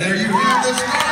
There you hear the story.